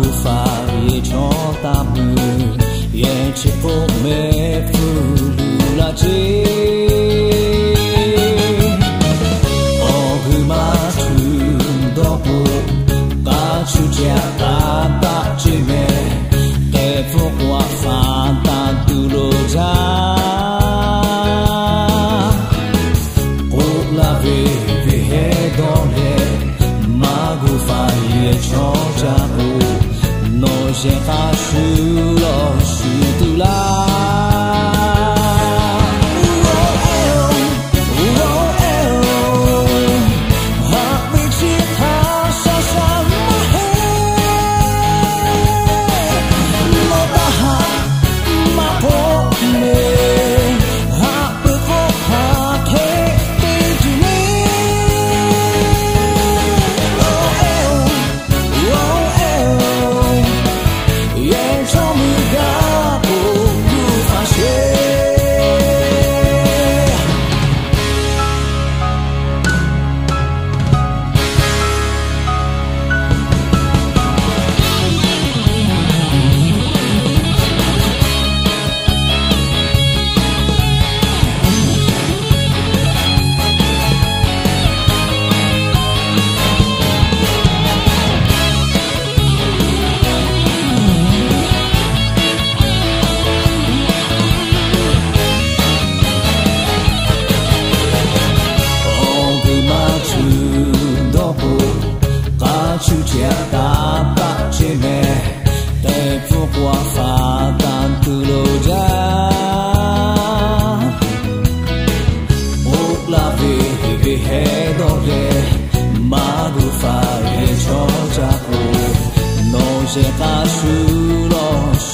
bu far ye chon ta bu ye to certa pacine Te pokoafa dan tuloja Utlavi hivi hedore Magufa e chochaku No se kasulos